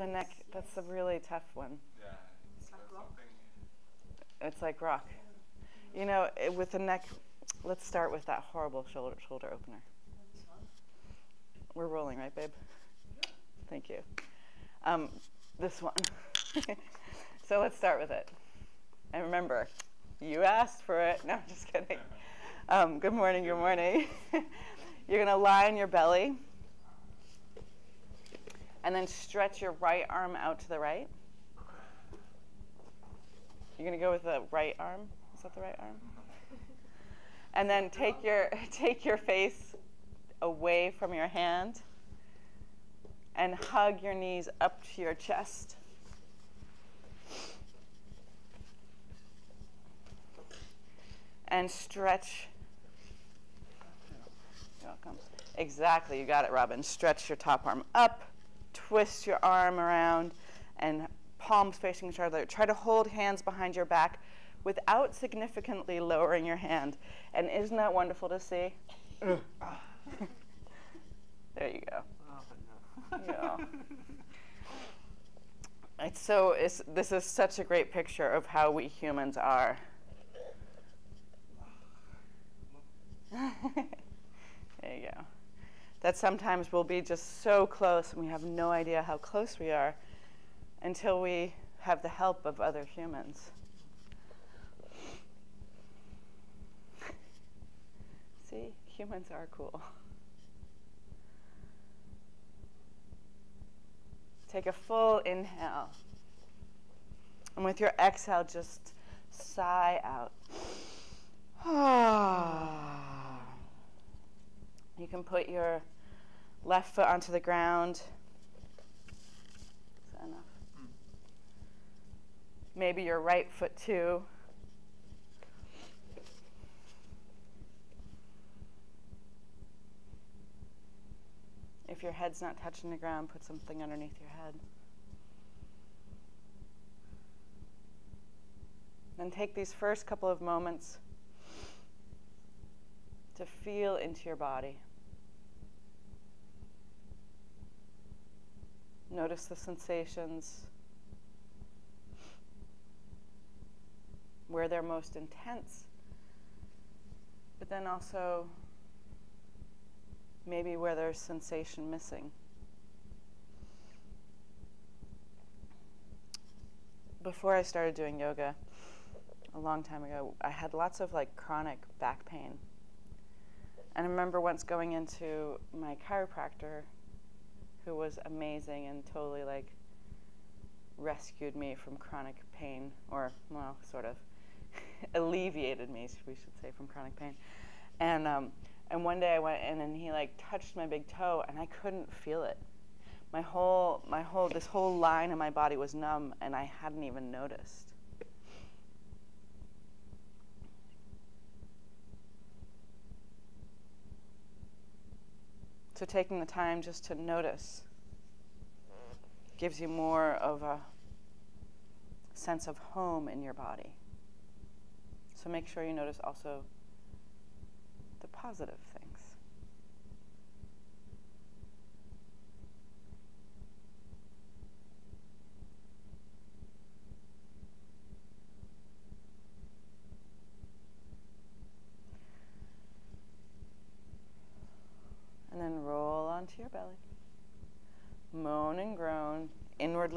the neck, that's a really tough one. Yeah. It's like rock. It's like rock. You know, it, with the neck, let's start with that horrible shoulder shoulder opener. We're rolling, right, babe? Thank you. Um, this one. so let's start with it. And remember, you asked for it. No, I'm just kidding. Um, good morning, good morning. You're going to lie on your belly and then stretch your right arm out to the right. You're going to go with the right arm. Is that the right arm? And then take your take your face away from your hand and hug your knees up to your chest. And stretch. You're welcome. Exactly, you got it, Robin. Stretch your top arm up, twist your arm around, and palms facing each other. Try to hold hands behind your back without significantly lowering your hand. And isn't that wonderful to see? there you go. Oh, yeah. It's so it's, this is such a great picture of how we humans are. there you go. That sometimes we'll be just so close and we have no idea how close we are until we have the help of other humans. See, humans are cool. Take a full inhale. And with your exhale, just sigh out. Ah. You can put your left foot onto the ground. Is that enough? Maybe your right foot too. If your head's not touching the ground, put something underneath your head. Then take these first couple of moments to feel into your body. Notice the sensations, where they're most intense, but then also maybe where there's sensation missing. Before I started doing yoga, a long time ago, I had lots of like chronic back pain. And I remember once going into my chiropractor, who was amazing and totally like rescued me from chronic pain, or, well, sort of alleviated me, we should say, from chronic pain. And um, and one day I went in and he like touched my big toe and I couldn't feel it. My whole my whole this whole line of my body was numb and I hadn't even noticed. So taking the time just to notice gives you more of a sense of home in your body. So make sure you notice also the positive things. And then roll onto your belly. Moan and groan,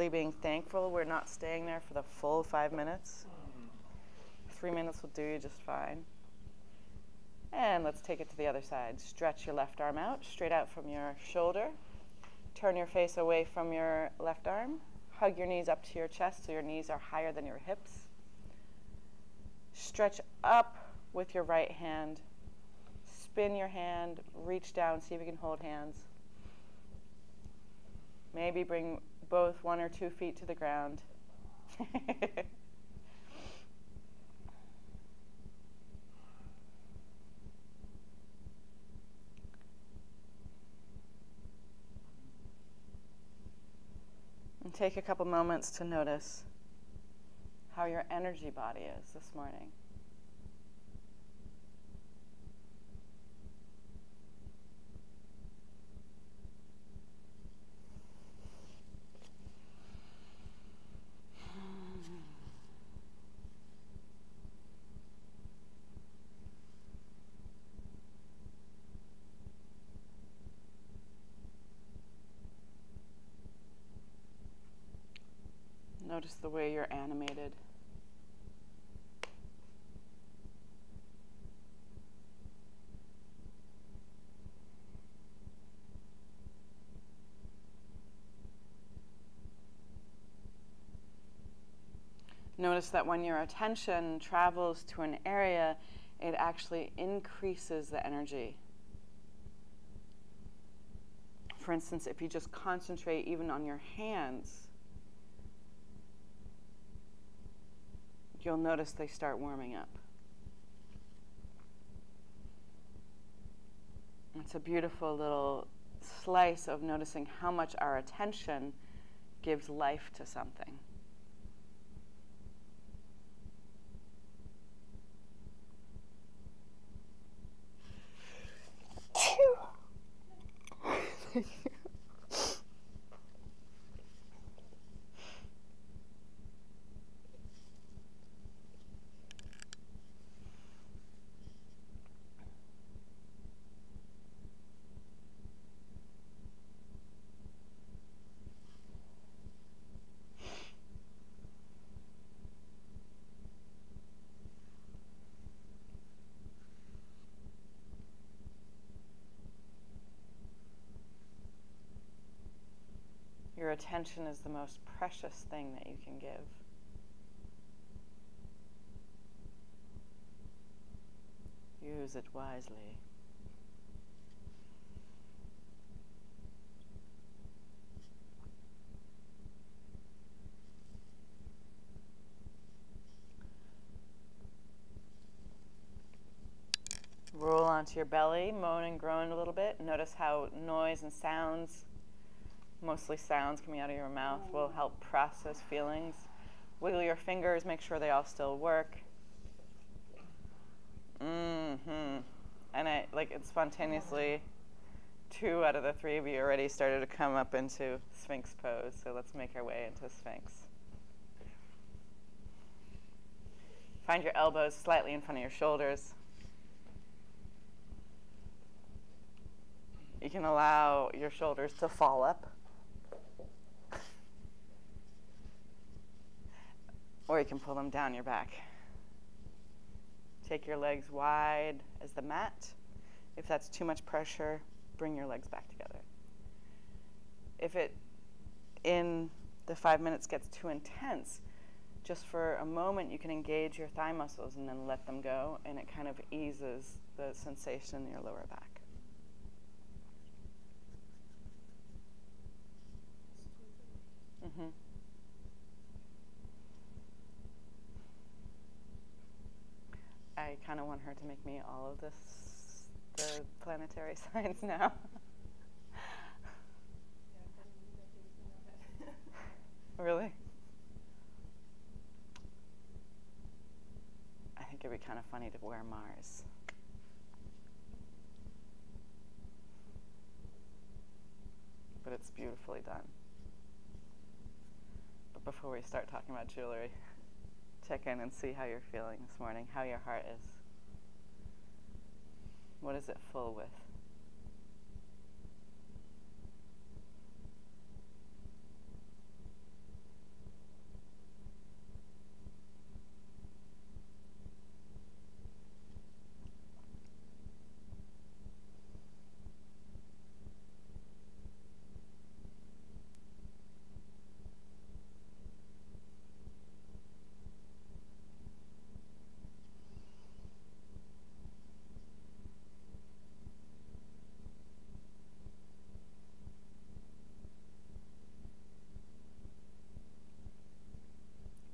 inwardly being thankful we're not staying there for the full five minutes. Three minutes will do you just fine. And let's take it to the other side. Stretch your left arm out, straight out from your shoulder. Turn your face away from your left arm. Hug your knees up to your chest so your knees are higher than your hips. Stretch up with your right hand. Spin your hand, reach down, see if you can hold hands. Maybe bring both one or two feet to the ground. And take a couple moments to notice how your energy body is this morning. Notice the way you're animated. Notice that when your attention travels to an area, it actually increases the energy. For instance, if you just concentrate even on your hands, you'll notice they start warming up. It's a beautiful little slice of noticing how much our attention gives life to something. Your attention is the most precious thing that you can give. Use it wisely. Roll onto your belly, moan and groan a little bit. Notice how noise and sounds mostly sounds coming out of your mouth will help process feelings. Wiggle your fingers, make sure they all still work. Mm-hmm. And I like it spontaneously two out of the three of you already started to come up into Sphinx pose. So let's make our way into Sphinx. Find your elbows slightly in front of your shoulders. You can allow your shoulders to fall up. Or you can pull them down your back. Take your legs wide as the mat. If that's too much pressure, bring your legs back together. If it in the five minutes gets too intense, just for a moment you can engage your thigh muscles and then let them go, and it kind of eases the sensation in your lower back. Mm-hmm. I kind of want her to make me all of this, the planetary signs now. really? I think it'd be kind of funny to wear Mars. But it's beautifully done. But before we start talking about jewelry, check in and see how you're feeling this morning, how your heart is. What is it full with?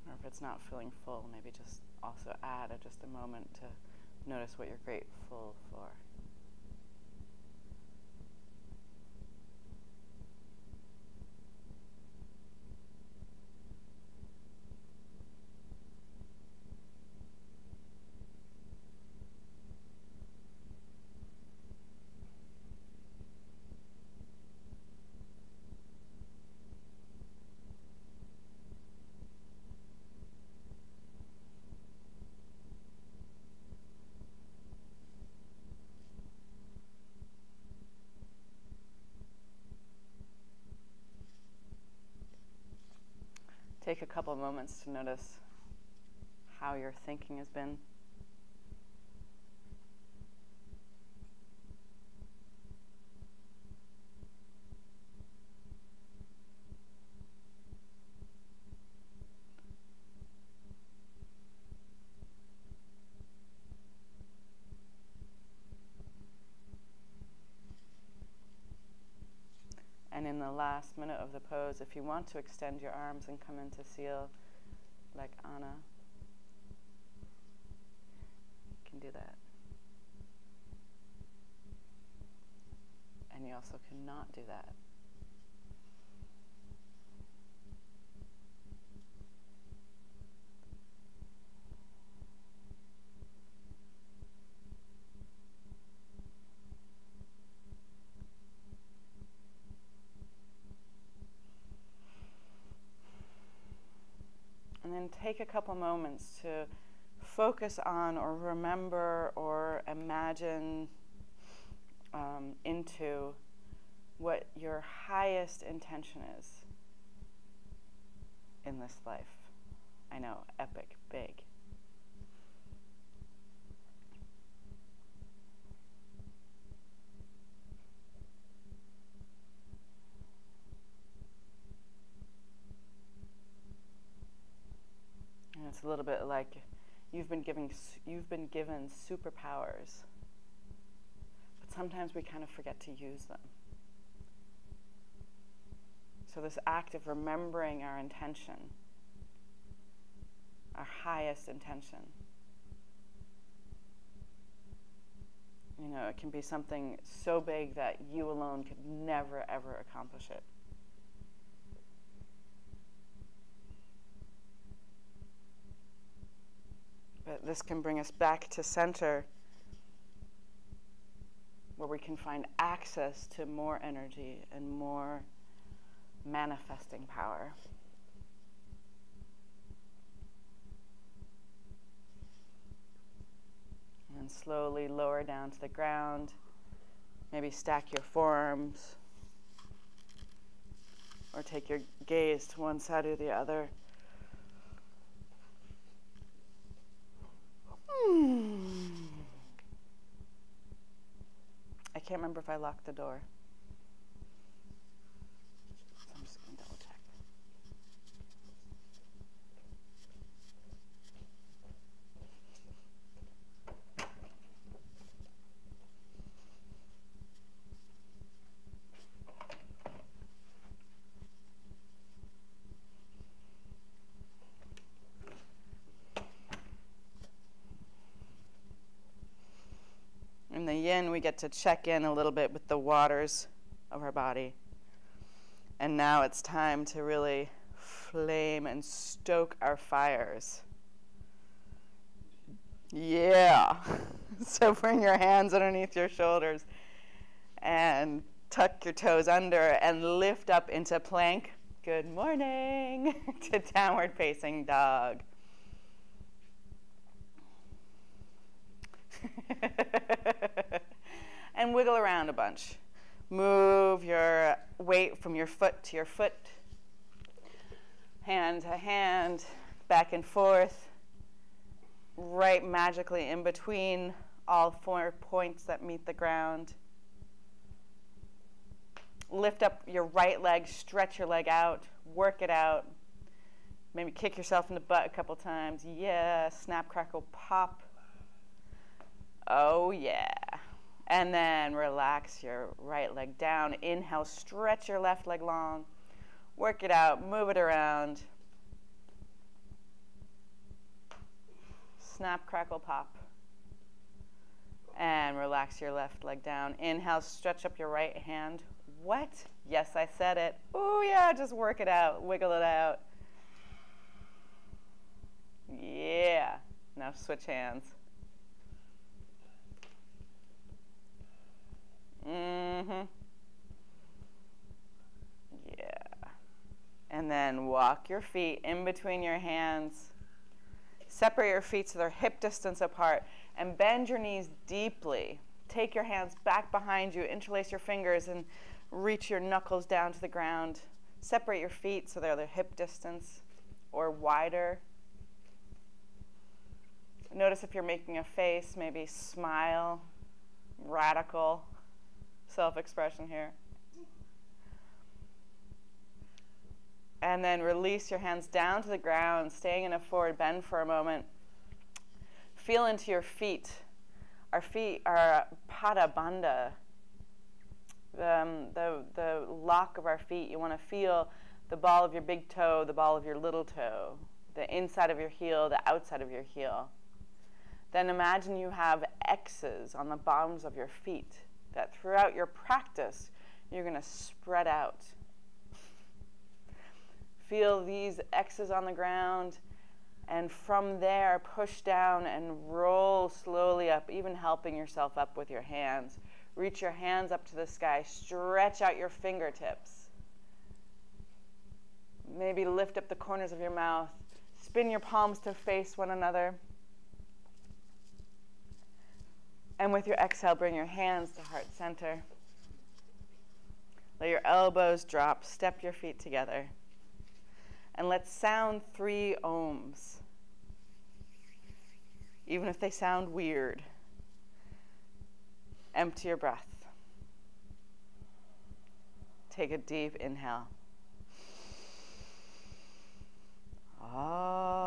Or if it's not feeling full, maybe just also add a, just a moment to notice what you're grateful for. A couple of moments to notice how your thinking has been. In the last minute of the pose, if you want to extend your arms and come into seal like Anna, you can do that. And you also cannot do that. Take a couple moments to focus on or remember or imagine um, into what your highest intention is in this life. I know, epic, big. And it's a little bit like you've been giving you've been given superpowers. But sometimes we kind of forget to use them. So this act of remembering our intention, our highest intention. You know, it can be something so big that you alone could never ever accomplish it. But this can bring us back to center where we can find access to more energy and more manifesting power. And slowly lower down to the ground. Maybe stack your forearms or take your gaze to one side or the other. I can't remember if I locked the door. So I'm just going to double check. In the yin, we get to check in a little bit with the waters of our body. And now it's time to really flame and stoke our fires. Yeah. so bring your hands underneath your shoulders and tuck your toes under and lift up into plank. Good morning to downward facing dog. and wiggle around a bunch. Move your weight from your foot to your foot, hand to hand, back and forth, right magically in between all four points that meet the ground. Lift up your right leg, stretch your leg out, work it out. Maybe kick yourself in the butt a couple times. Yeah, snap, crackle, pop. Oh, yeah. And then relax your right leg down. Inhale, stretch your left leg long. Work it out, move it around. Snap, crackle, pop. And relax your left leg down. Inhale, stretch up your right hand. What? Yes, I said it. Oh, yeah, just work it out, wiggle it out. Yeah. Now switch hands. Mm-hmm. Yeah. And then walk your feet in between your hands. Separate your feet so they're hip distance apart and bend your knees deeply. Take your hands back behind you, interlace your fingers, and reach your knuckles down to the ground. Separate your feet so they're the hip distance. or wider. Notice if you're making a face, maybe smile, radical self expression here. And then release your hands down to the ground, staying in a forward bend for a moment. Feel into your feet. Our feet are pada bandha, um, the, the lock of our feet. You want to feel the ball of your big toe, the ball of your little toe, the inside of your heel, the outside of your heel. Then imagine you have X's on the bottoms of your feet, that throughout your practice, you're going to spread out. Feel these X's on the ground, and from there, push down and roll slowly up, even helping yourself up with your hands. Reach your hands up to the sky, stretch out your fingertips. Maybe lift up the corners of your mouth, spin your palms to face one another. And with your exhale, bring your hands to heart center. Let your elbows drop, step your feet together. And let's sound three ohms, even if they sound weird. Empty your breath. Take a deep inhale. Ah.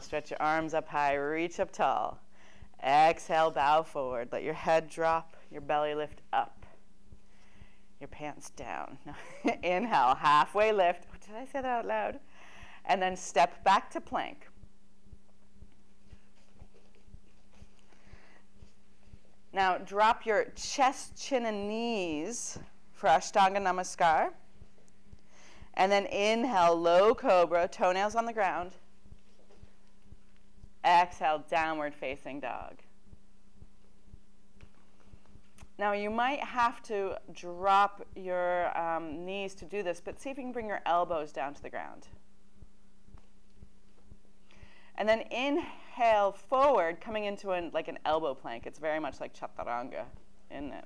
Stretch your arms up high, reach up tall. Exhale, bow forward. Let your head drop, your belly lift up, your pants down. Inhale, halfway lift. Oh, did I say that out loud? And then step back to plank. Now drop your chest, chin, and knees for Ashtanga Namaskar. And then inhale, low cobra, toenails on the ground. Exhale, downward facing dog. Now you might have to drop your um, knees to do this, but see if you can bring your elbows down to the ground. And then inhale forward, coming into an, like an elbow plank. It's very much like chaturanga, isn't it?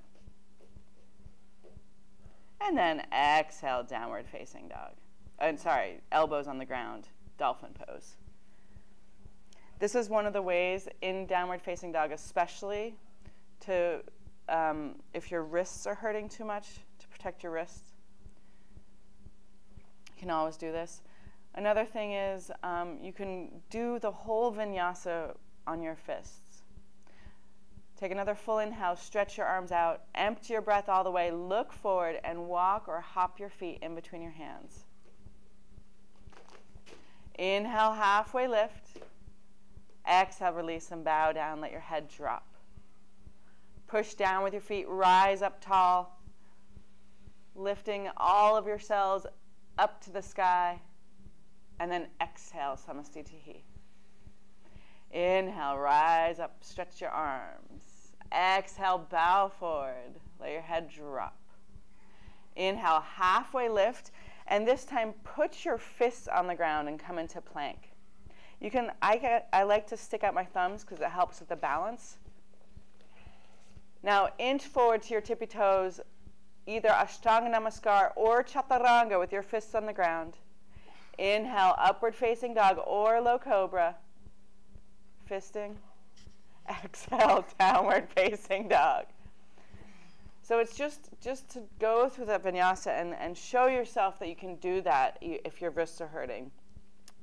And then exhale, downward facing dog. And sorry, elbows on the ground, dolphin pose. This is one of the ways in downward facing dog, especially to, um, if your wrists are hurting too much, to protect your wrists. You can always do this. Another thing is um, you can do the whole vinyasa on your fists. Take another full inhale, stretch your arms out, empty your breath all the way, look forward, and walk or hop your feet in between your hands. Inhale, halfway lift. Exhale, release and bow down. Let your head drop. Push down with your feet, rise up tall, lifting all of your cells up to the sky. And then exhale, Samastitihi. Inhale, rise up, stretch your arms. Exhale, bow forward. Let your head drop. Inhale, halfway lift. And this time, put your fists on the ground and come into plank. You can, I, I like to stick out my thumbs because it helps with the balance. Now, inch forward to your tippy toes, either Ashtanga Namaskar or Chaturanga with your fists on the ground. Inhale, upward facing dog or low cobra. Fisting. Exhale, downward facing dog. So it's just, just to go through that vinyasa and, and show yourself that you can do that if your wrists are hurting.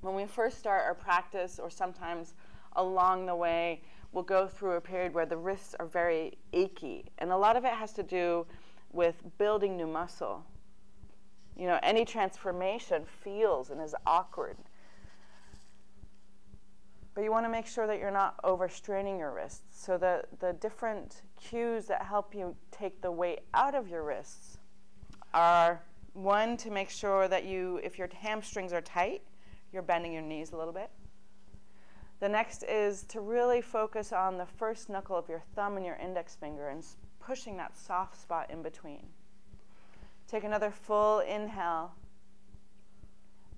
When we first start our practice, or sometimes along the way, we'll go through a period where the wrists are very achy. And a lot of it has to do with building new muscle. You know, any transformation feels and is awkward. But you want to make sure that you're not overstraining your wrists. So the, the different cues that help you take the weight out of your wrists are one to make sure that you, if your hamstrings are tight, you're bending your knees a little bit. The next is to really focus on the first knuckle of your thumb and your index finger and pushing that soft spot in between. Take another full inhale.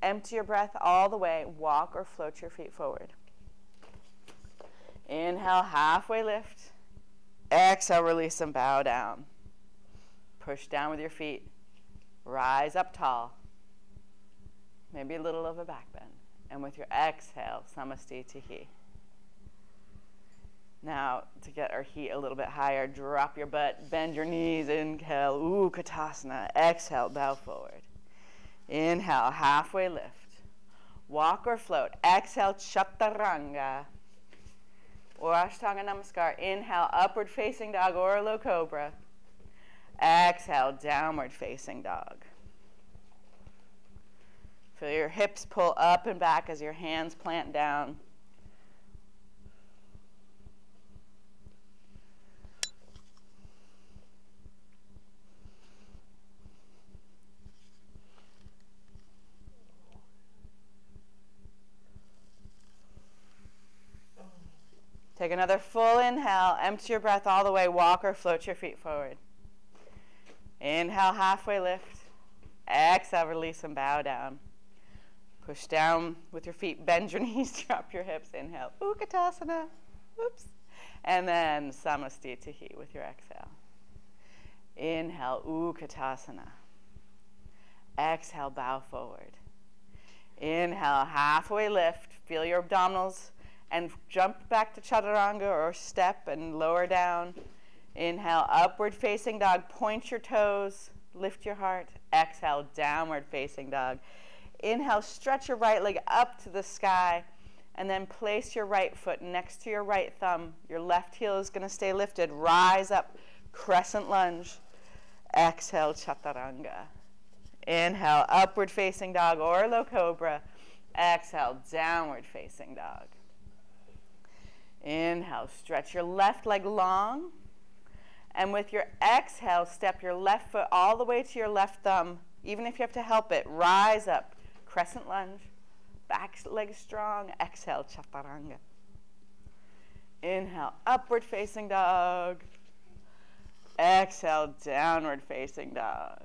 Empty your breath all the way. Walk or float your feet forward. Inhale, halfway lift. Exhale, release and bow down. Push down with your feet. Rise up tall. Maybe a little of a back. And with your exhale, Samastitihi. Now, to get our heat a little bit higher, drop your butt, bend your knees, inhale, Utkatasana. Exhale, bow forward. Inhale, halfway lift. Walk or float. Exhale, Chaturanga. Or Namaskar. Inhale, upward facing dog or low cobra. Exhale, downward facing dog. Feel your hips pull up and back as your hands plant down. Take another full inhale. Empty your breath all the way. Walk or float your feet forward. Inhale, halfway lift. Exhale, release and bow down. Push down with your feet. Bend your knees. Drop your hips. Inhale. Utkatasana. Oops. And then Samastitihi with your exhale. Inhale, Utkatasana. Exhale, bow forward. Inhale, halfway lift. Feel your abdominals and jump back to chaturanga or step and lower down. Inhale, upward facing dog. Point your toes, lift your heart. Exhale, downward facing dog. Inhale, stretch your right leg up to the sky, and then place your right foot next to your right thumb. Your left heel is going to stay lifted. Rise up, crescent lunge. Exhale, chaturanga. Inhale, upward facing dog or low cobra. Exhale, downward facing dog. Inhale, stretch your left leg long. And with your exhale, step your left foot all the way to your left thumb. Even if you have to help it, rise up. Crescent lunge. Back leg strong. Exhale, chaturanga. Inhale, upward facing dog. Exhale, downward facing dog.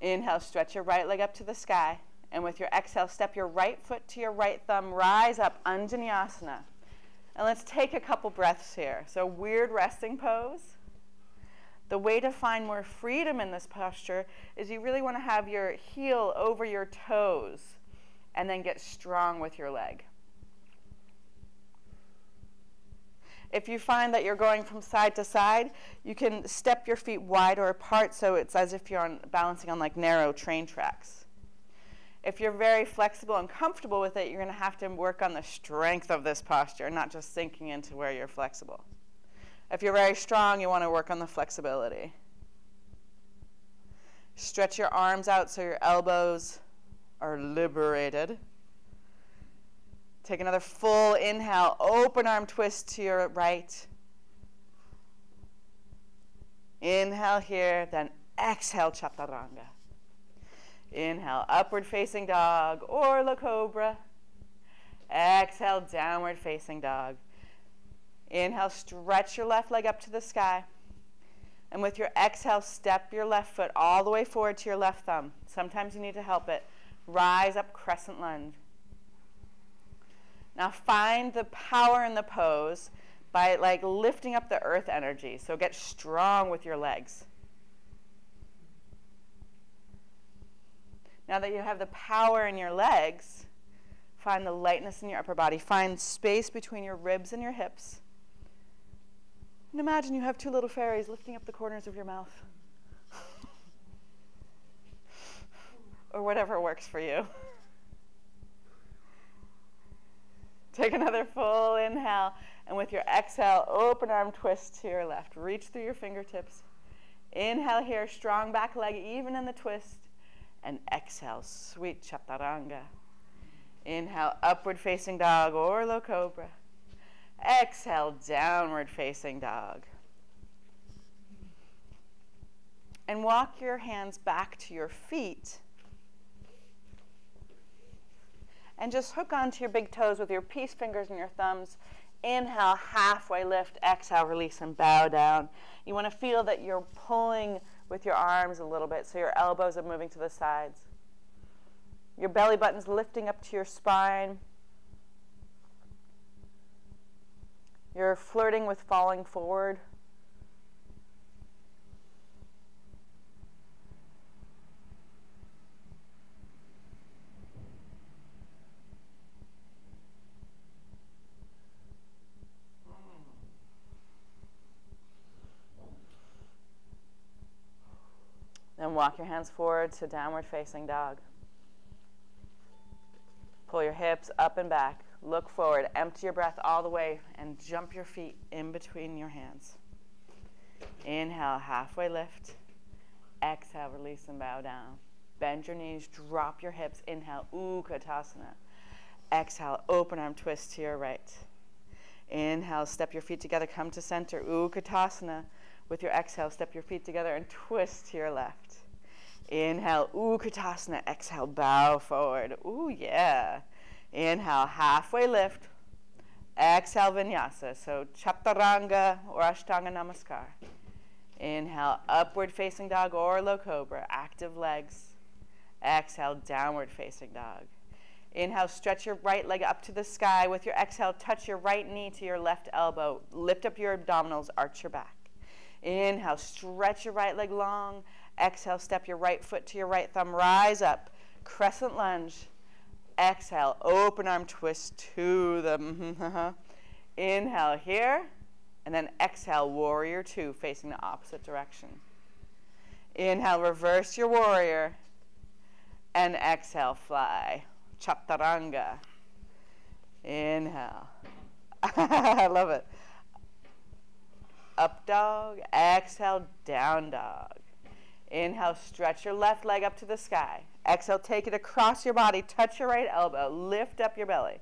Inhale, stretch your right leg up to the sky. And with your exhale, step your right foot to your right thumb, rise up, Anjaneyasana. And let's take a couple breaths here. So, weird resting pose. The way to find more freedom in this posture is you really want to have your heel over your toes and then get strong with your leg. If you find that you're going from side to side, you can step your feet wider apart so it's as if you're on, balancing on like narrow train tracks. If you're very flexible and comfortable with it, you're going to have to work on the strength of this posture, not just sinking into where you're flexible. If you're very strong, you want to work on the flexibility. Stretch your arms out so your elbows are liberated. Take another full inhale, open arm twist to your right. Inhale here, then exhale, chaturanga. Inhale, upward facing dog or la cobra. Exhale, downward facing dog. Inhale, stretch your left leg up to the sky. And with your exhale, step your left foot all the way forward to your left thumb. Sometimes you need to help it. Rise up, crescent lunge. Now find the power in the pose by like lifting up the earth energy. So get strong with your legs. Now that you have the power in your legs, find the lightness in your upper body. Find space between your ribs and your hips. And imagine you have two little fairies lifting up the corners of your mouth. or whatever works for you. Take another full inhale. And with your exhale, open arm twist to your left. Reach through your fingertips. Inhale here, strong back leg, even in the twist. And exhale, sweet chaturanga. Inhale, upward facing dog or low cobra. Exhale, downward facing dog. And walk your hands back to your feet. And just hook onto your big toes with your peace fingers and your thumbs. Inhale, halfway lift. Exhale, release and bow down. You want to feel that you're pulling with your arms a little bit so your elbows are moving to the sides. Your belly button's lifting up to your spine. You're flirting with falling forward. Then walk your hands forward to downward facing dog. Pull your hips up and back. Look forward. Empty your breath all the way and jump your feet in between your hands. Inhale, halfway lift. Exhale, release and bow down. Bend your knees, drop your hips. Inhale, Utkatasana. Exhale, open arm twist to your right. Inhale, step your feet together, come to center. Utkatasana. With your exhale, step your feet together and twist to your left. Inhale, Utkatasana. Exhale, bow forward. Ooh, yeah. Inhale, halfway lift. Exhale, Vinyasa. So Chaturanga or Ashtanga Namaskar. Inhale, upward facing dog or low cobra. Active legs. Exhale, downward facing dog. Inhale, stretch your right leg up to the sky. With your exhale, touch your right knee to your left elbow. Lift up your abdominals, arch your back. Inhale, stretch your right leg long. Exhale, step your right foot to your right thumb. Rise up, crescent lunge. Exhale, open arm twist to the. Mm-hmm, inhale here, and then exhale, warrior two, facing the opposite direction. Inhale, reverse your warrior, and exhale, fly. Chaturanga. Inhale. I love it. Up dog, exhale, down dog. Inhale, stretch your left leg up to the sky. Exhale, take it across your body, touch your right elbow, lift up your belly.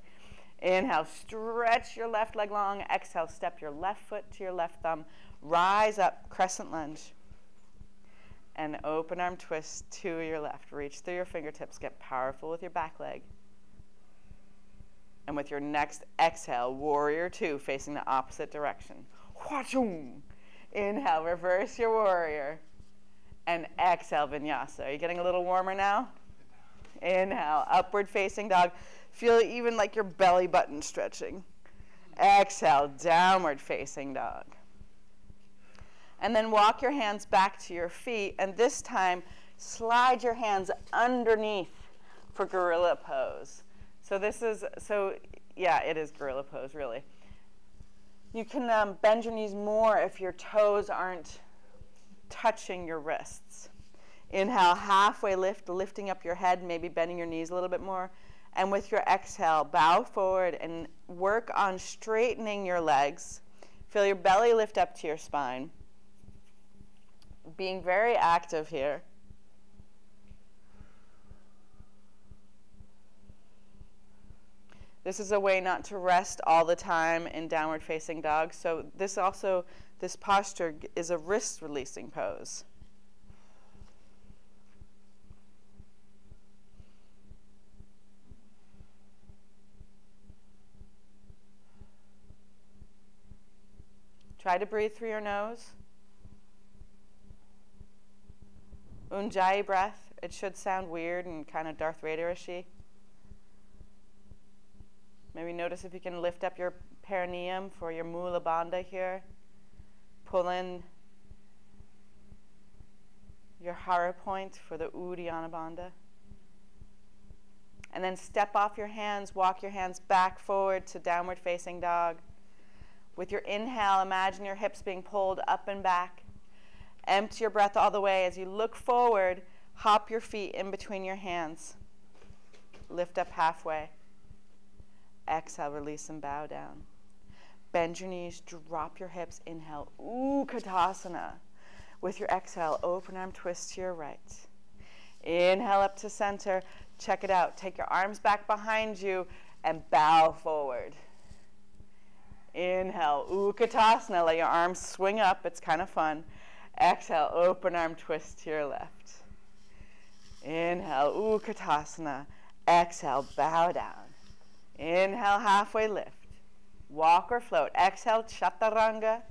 Inhale, stretch your left leg long. Exhale, step your left foot to your left thumb. Rise up, crescent lunge. And open arm twist to your left. Reach through your fingertips. Get powerful with your back leg. And with your next exhale, warrior two, facing the opposite direction. Inhale, reverse your warrior. And exhale, vinyasa. Are you getting a little warmer now? Inhale, upward facing dog. Feel even like your belly button stretching. Exhale, downward facing dog. And then walk your hands back to your feet, and this time slide your hands underneath for gorilla pose. So this is, so yeah, it is gorilla pose, really. You can um, bend your knees more if your toes aren't touching your wrists. Inhale, halfway lift, lifting up your head, maybe bending your knees a little bit more. And with your exhale, bow forward and work on straightening your legs. Feel your belly lift up to your spine. Being very active here. This is a way not to rest all the time in downward facing dog. So this also, this posture is a wrist releasing pose. Try to breathe through your nose. Ujjayi breath. It should sound weird and kind of Darth Vader-ishy. Maybe notice if you can lift up your perineum for your Mula Bandha here. Pull in your Hara point for the Uddiyana Bandha. And then step off your hands, walk your hands back forward to downward facing dog. With your inhale, imagine your hips being pulled up and back. Empty your breath all the way. As you look forward, hop your feet in between your hands. Lift up halfway. Exhale, release and bow down. Bend your knees, drop your hips. Inhale, Utkatasana. With your exhale, open arm twist to your right. Inhale up to center. Check it out. Take your arms back behind you and bow forward. Inhale, Utkatasana. Let your arms swing up. It's kind of fun. Exhale, open arm twist to your left. Inhale, Utkatasana. Exhale, bow down. Inhale, halfway lift. Walk or float. Exhale, chaturanga.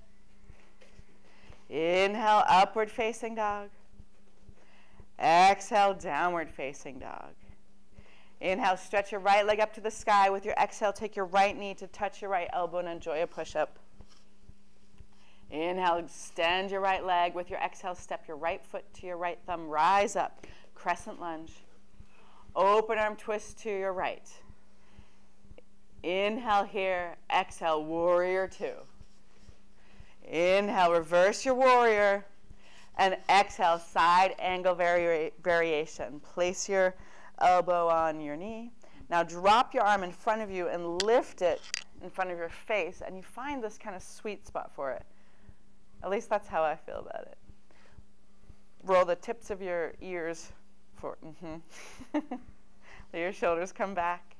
Inhale, upward facing dog. Exhale, downward facing dog. Inhale, stretch your right leg up to the sky. With your exhale, take your right knee to touch your right elbow and enjoy a push up. Inhale, extend your right leg. With your exhale, step your right foot to your right thumb. Rise up, crescent lunge. Open arm twist to your right. Inhale here, exhale, warrior two. Inhale, reverse your warrior, and exhale, side angle vari- variation. Place your elbow on your knee. Now drop your arm in front of you and lift it in front of your face, and you find this kind of sweet spot for it. At least that's how I feel about it. Roll the tips of your ears for. Mm-hmm. Let your shoulders come back.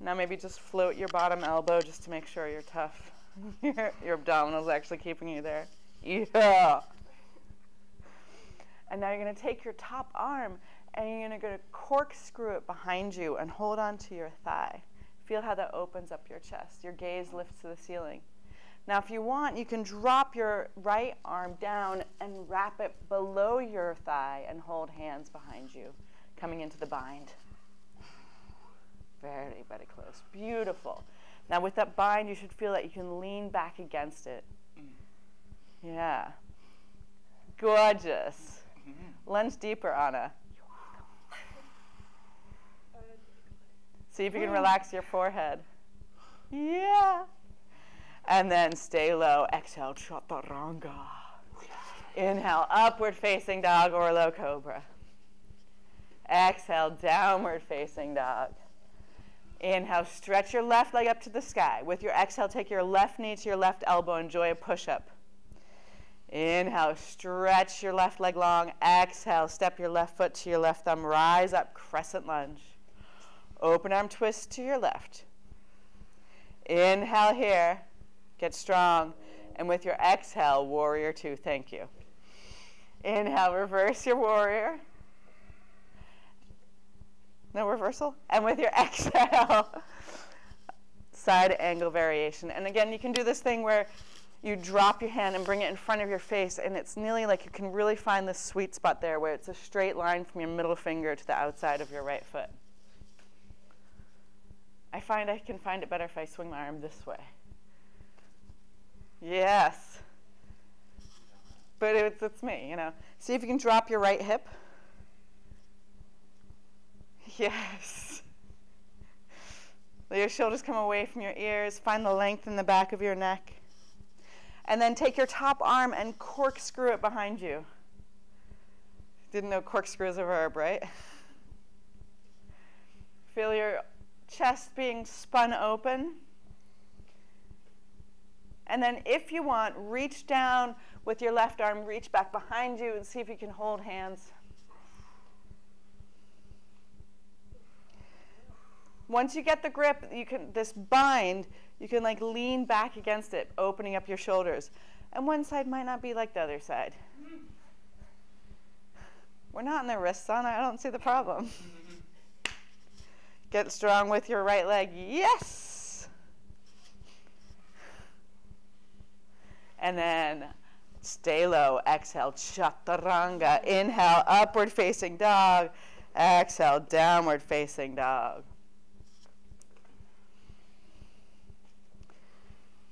Now maybe just float your bottom elbow just to make sure you're tough. your, abdominals actually keeping you there. Yeah. And now you're going to take your top arm and you're going to go to corkscrew it behind you and hold on to your thigh. Feel how that opens up your chest. Your gaze lifts to the ceiling. Now, if you want, you can drop your right arm down and wrap it below your thigh and hold hands behind you, coming into the bind. Very, very close. Beautiful. Now, with that bind, you should feel that you can lean back against it. Mm. Yeah. Gorgeous. Mm-hmm. Lunge deeper, Anna. See if you can relax your forehead. Yeah. And then stay low. Exhale, chaturanga. Inhale, upward facing dog or low cobra. Exhale, downward facing dog. Inhale, stretch your left leg up to the sky. With your exhale, take your left knee to your left elbow. Enjoy a push up. Inhale, stretch your left leg long. Exhale, step your left foot to your left thumb. Rise up, crescent lunge. Open arm twist to your left. Inhale here. Get strong. And with your exhale, warrior two. Thank you. Inhale, reverse your warrior. No reversal. And with your exhale, side angle variation. And again, you can do this thing where you drop your hand and bring it in front of your face, and it's nearly like you can really find this sweet spot there where it's a straight line from your middle finger to the outside of your right foot. I find I can find it better if I swing my arm this way. Yes. But it's, it's me, you know. See if you can drop your right hip. Yes. Let your shoulders come away from your ears. Find the length in the back of your neck. And then take your top arm and corkscrew it behind you. Didn't know corkscrew is a verb, right? Feel your chest being spun open. And then, if you want, reach down with your left arm, reach back behind you, and see if you can hold hands. Once you get the grip, you can this bind, you can like lean back against it, opening up your shoulders. And one side might not be like the other side. We're not in the wrists on, I don't see the problem. Get strong with your right leg. Yes. And then stay low. Exhale, chaturanga. Inhale, upward facing dog. Exhale, downward facing dog.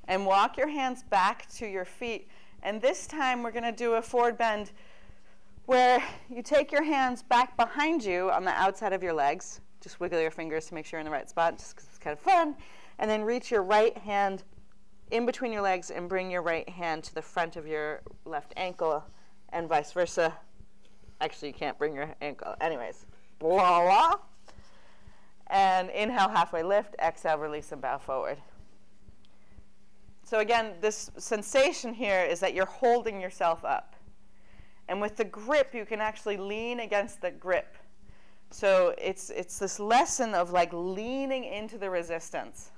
And walk your hands back to your feet. And this time we're going to do a forward bend where you take your hands back behind you on the outside of your legs. Just wiggle your fingers to make sure you're in the right spot, just because it's kind of fun. And then reach your right hand in between your legs and bring your right hand to the front of your left ankle and vice versa. Actually, you can't bring your ankle. Anyways, blah, blah. And inhale, halfway lift. Exhale, release and bow forward. So again, this sensation here is that you're holding yourself up. And with the grip, you can actually lean against the grip. So it's, it's this lesson of like leaning into the resistance.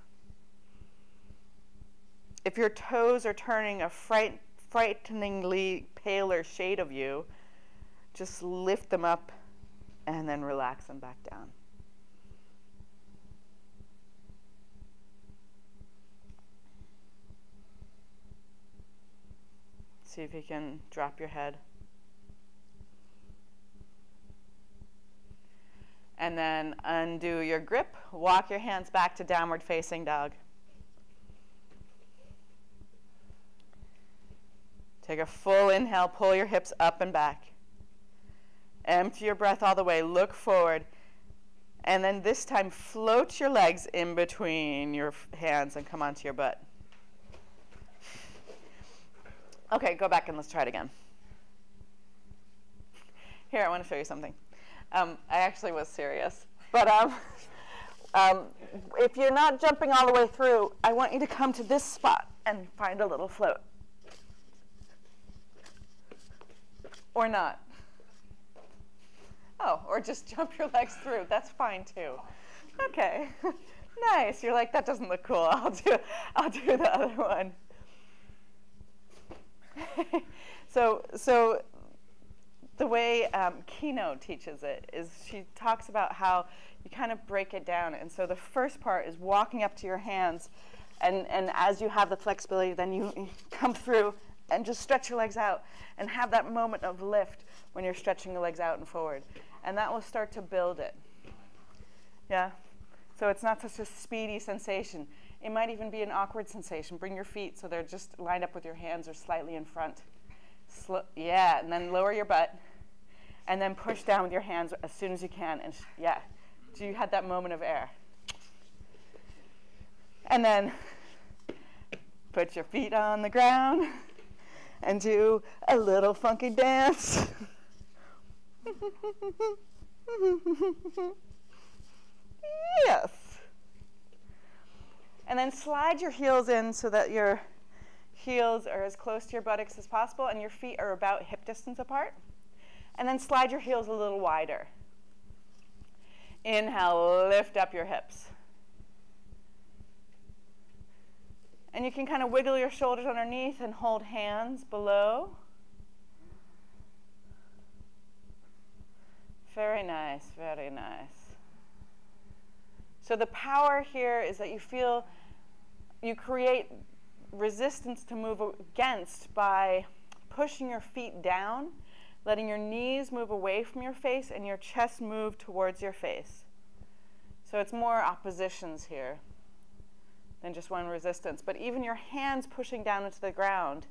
If your toes are turning a fright, frighteningly paler shade of you, just lift them up and then relax them back down. See if you can drop your head. And then undo your grip. Walk your hands back to downward facing dog. Take a full inhale, pull your hips up and back. Empty your breath all the way, look forward. And then this time, float your legs in between your hands and come onto your butt. Okay, go back and let's try it again. Here, I want to show you something. Um, I actually was serious. But um, um, if you're not jumping all the way through, I want you to come to this spot and find a little float. Or not. Oh, or just jump your legs through. That's fine too. Okay. nice. You're like, that doesn't look cool. I'll do, I'll do the other one. so, so the way um, Kino teaches it is she talks about how you kind of break it down. And so the first part is walking up to your hands. And, and as you have the flexibility, then you, you come through and just stretch your legs out and have that moment of lift when you're stretching your legs out and forward. And that will start to build it. Yeah? So it's not such a speedy sensation. It might even be an awkward sensation. Bring your feet so they're just lined up with your hands or slightly in front. Yeah, and then lower your butt and then push down with your hands as soon as you can. And yeah, so you had that moment of air. And then put your feet on the ground and do a little funky dance. yes. And then slide your heels in so that your heels are as close to your buttocks as possible and your feet are about hip distance apart. And then slide your heels a little wider. Inhale, lift up your hips. And you can kind of wiggle your shoulders underneath and hold hands below. Very nice, very nice. So the power here is that you feel you create resistance to move against by pushing your feet down, letting your knees move away from your face and your chest move towards your face. So it's more oppositions here than just one resistance. But even your hands pushing down into the ground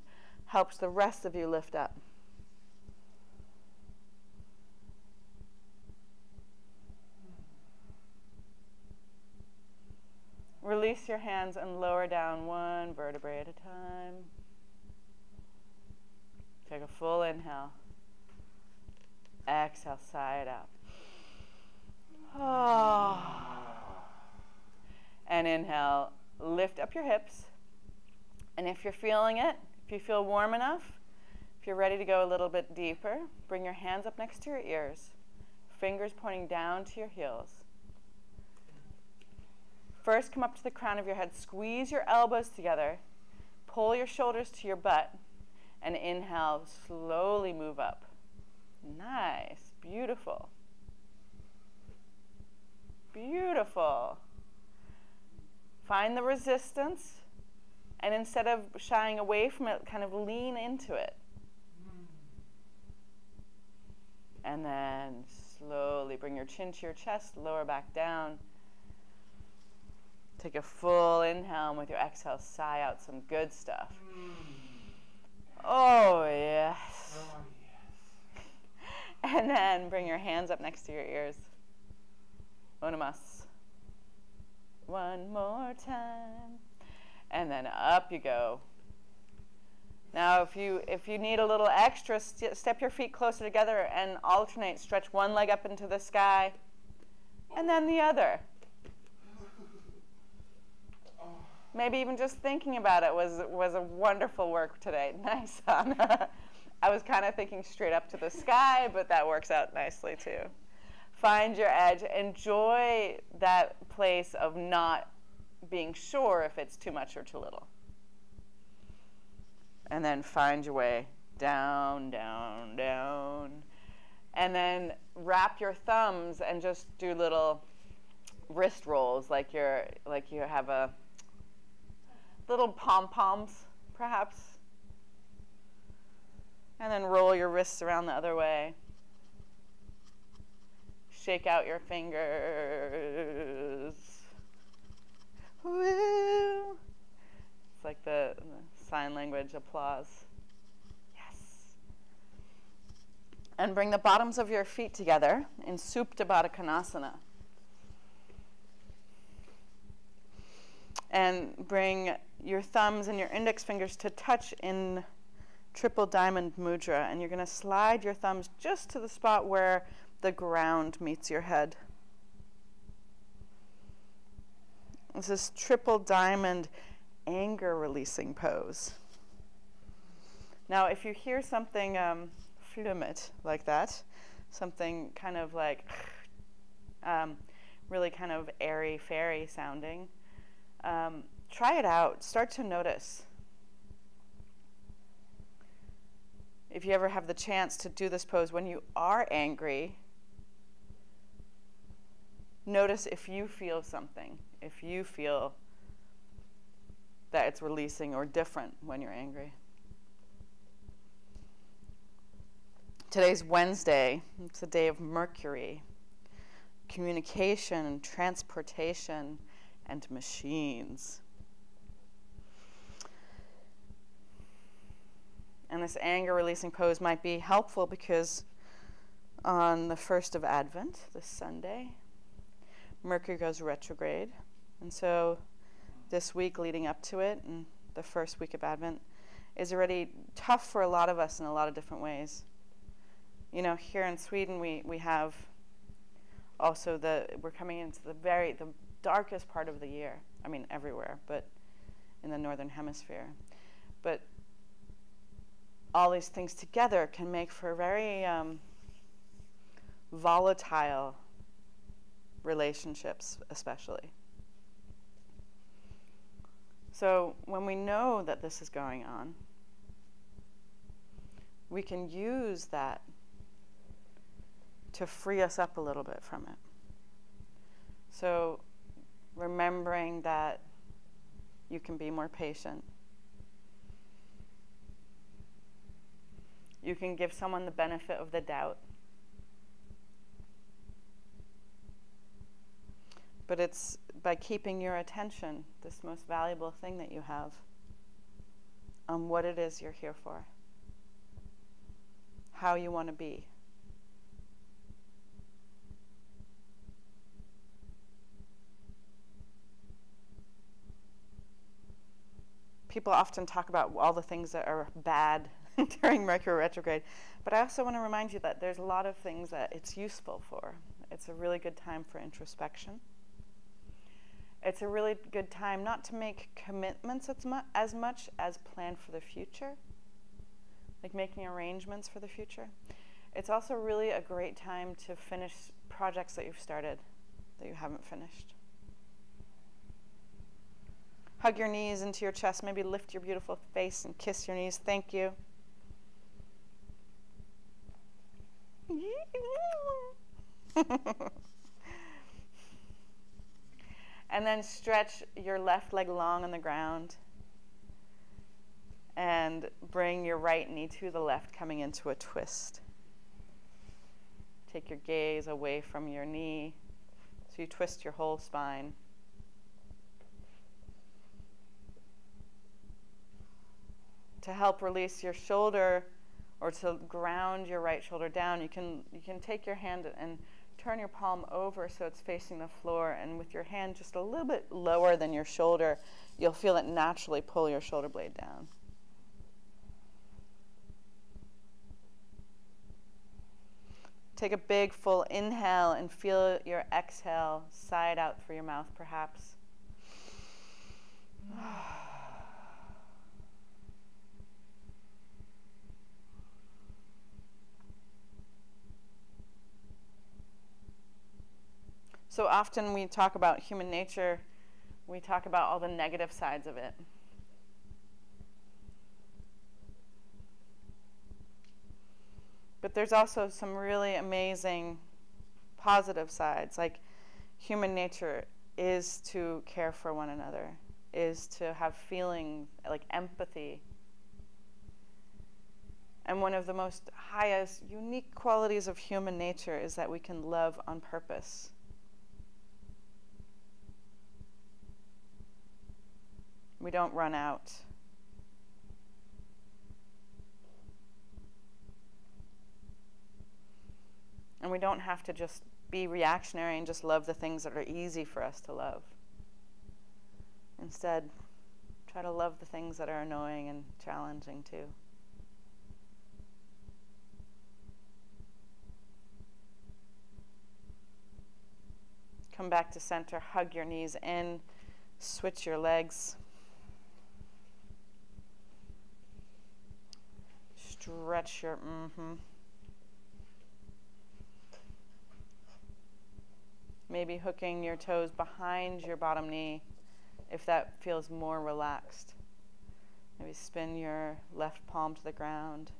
helps the rest of you lift up. Release your hands and lower down one vertebrae at a time. Take a full inhale. Exhale, it out. Oh. And inhale, lift up your hips. And if you're feeling it, if you feel warm enough, if you're ready to go a little bit deeper, bring your hands up next to your ears, fingers pointing down to your heels. First, come up to the crown of your head. Squeeze your elbows together. Pull your shoulders to your butt. And inhale, slowly move up. Nice. Beautiful. Beautiful. Find the resistance. And instead of shying away from it, kind of lean into it. And then slowly bring your chin to your chest, lower back down. Take a full inhale and with your exhale, sigh out some good stuff. Oh, yes. Oh, yes. And then bring your hands up next to your ears. Unamas. One more time. And then up you go. Now, if you if you need a little extra, st- step your feet closer together and alternate. Stretch one leg up into the sky, and then the other. Maybe even just thinking about it was was a wonderful work today. Nice, Anna. I was kind of thinking straight up to the sky, but that works out nicely too. Find your edge. Enjoy that place of not being sure if it's too much or too little. And then find your way down, down, down. And then wrap your thumbs and just do little wrist rolls like you're like you have a little pom poms perhaps. And then roll your wrists around the other way. Shake out your fingers. Woo. it's like the, the sign language applause. Yes. And bring the bottoms of your feet together in supta baddha konasana. And bring your thumbs and your index fingers to touch in triple diamond mudra. And you're going to slide your thumbs just to the spot where the ground meets your head. This is triple diamond anger releasing pose. Now, if you hear something um, like that, something kind of like um, really kind of airy fairy sounding, um, try it out. Start to notice. If you ever have the chance to do this pose when you are angry, notice if you feel something, if you feel that it's releasing or different when you're angry. Today's Wednesday. It's a day of Mercury, communication, transportation, and machines. And this anger releasing pose might be helpful because on the first of Advent, this Sunday, Mercury goes retrograde. And so this week leading up to it, and the first week of Advent, is already tough for a lot of us in a lot of different ways. You know, here in Sweden, we, we have also the, we're coming into the very, the darkest part of the year. I mean, everywhere, but in the northern hemisphere. But all these things together can make for very um, volatile relationships, especially. So when we know that this is going on, we can use that to free us up a little bit from it. So remembering that you can be more patient. You can give someone the benefit of the doubt. But it's by keeping your attention, this most valuable thing that you have, on what it is you're here for, how you want to be. people often talk about all the things that are bad during Mercury retrograde, but I also want to remind you that there's a lot of things that it's useful for. It's a really good time for introspection. It's a really good time not to make commitments as, mu- as much as plan for the future, like making arrangements for the future. It's also really a great time to finish projects that you've started that you haven't finished. Hug your knees into your chest. Maybe lift your beautiful face and kiss your knees. Thank you. and then stretch your left leg long on the ground. And bring your right knee to the left, coming into a twist. Take your gaze away from your knee so you twist your whole spine. to help release your shoulder or to ground your right shoulder down, you can, you can take your hand and turn your palm over so it's facing the floor. And with your hand just a little bit lower than your shoulder, you'll feel it naturally pull your shoulder blade down. Take a big full inhale and feel your exhale side out through your mouth, perhaps. So often we talk about human nature, we talk about all the negative sides of it. But there's also some really amazing positive sides. Like human nature is to care for one another, is to have feeling, like empathy. And one of the most highest, unique qualities of human nature is that we can love on purpose. We don't run out. And we don't have to just be reactionary and just love the things that are easy for us to love. Instead, try to love the things that are annoying and challenging too. Come back to center, hug your knees in, switch your legs. Stretch your, mm-hmm. Maybe hooking your toes behind your bottom knee if that feels more relaxed. Maybe spin your left palm to the ground.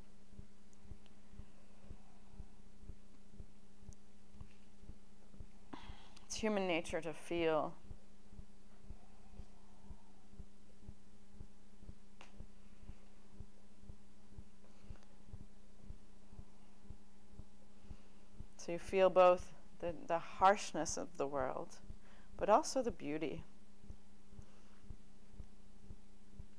It's human nature to feel. So you feel both the, the harshness of the world, but also the beauty.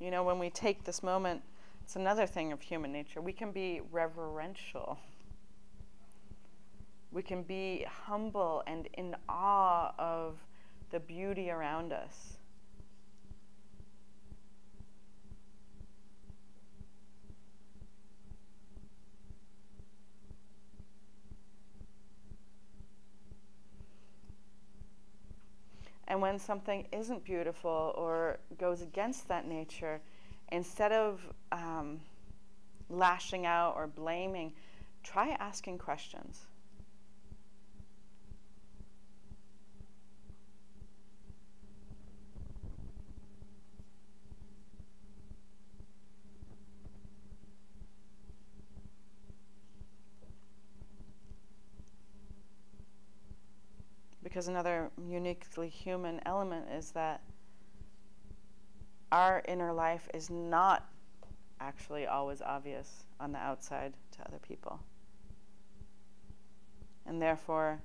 You know, when we take this moment, it's another thing of human nature. We can be reverential. We can be humble and in awe of the beauty around us. And when something isn't beautiful or goes against that nature, instead of um, lashing out or blaming, try asking questions. Because another uniquely human element is that our inner life is not actually always obvious on the outside to other people. And therefore,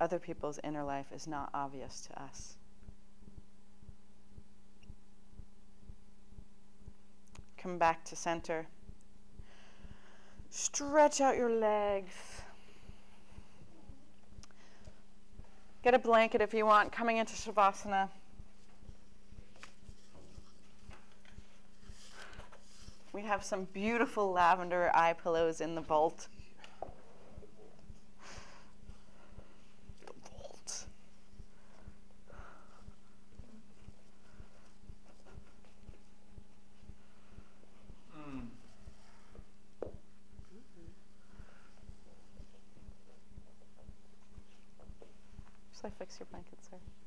other people's inner life is not obvious to us. Come back to center. Stretch out your legs. Get a blanket if you want, coming into Shavasana. We have some beautiful lavender eye pillows in the vault. The vault. Mm. Shall I fix your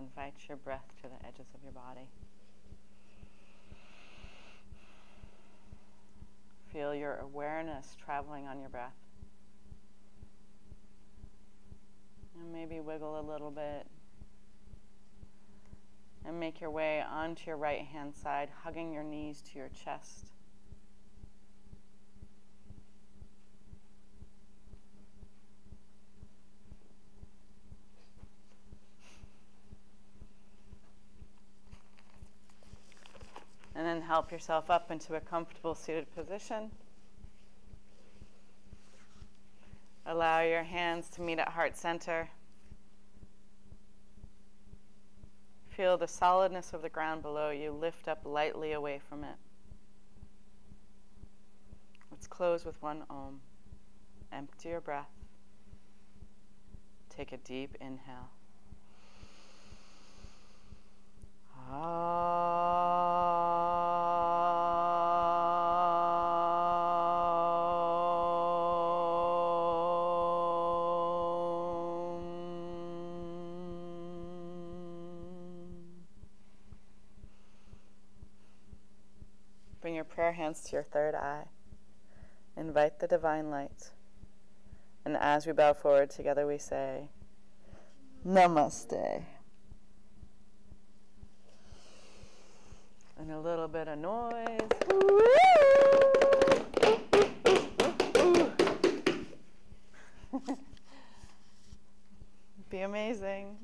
invite your breath to the edges of your body. Feel your awareness traveling on your breath. And maybe wiggle a little bit. And make your way onto your right hand side, hugging your knees to your chest. Help yourself up into a comfortable seated position. Allow your hands to meet at heart center. Feel the solidness of the ground below you. Lift up lightly away from it. Let's close with one om. Empty your breath. Take a deep inhale. Bring your prayer hands to your third eye. Invite the divine light. And as we bow forward together, we say, Namaste. And a little bit of noise. Be amazing.